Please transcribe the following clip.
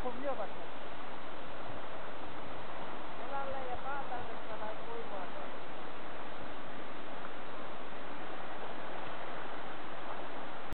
comió, Paco.